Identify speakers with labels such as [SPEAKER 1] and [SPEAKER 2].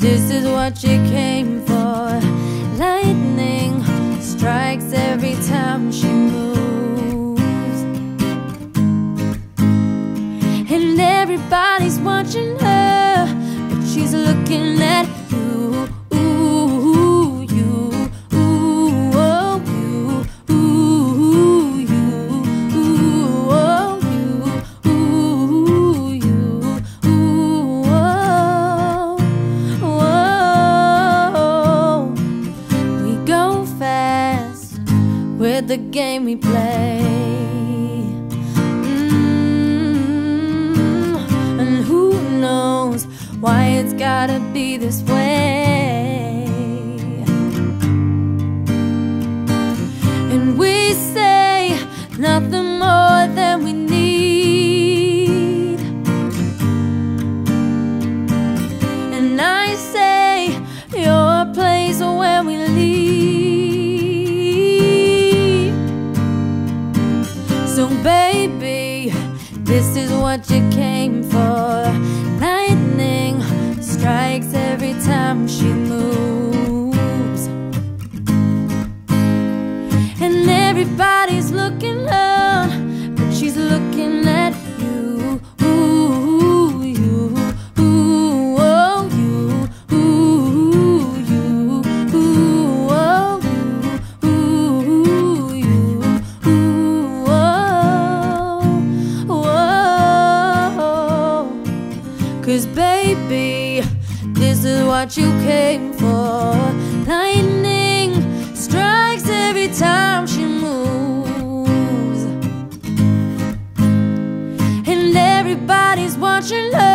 [SPEAKER 1] this is what you came the game we play. Mm, and who knows why it's gotta be this way? And we say nothing So, baby, this is what you came for. Cause baby, this is what you came for. Lightning strikes every time she moves. And everybody's watching her.